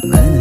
Nein.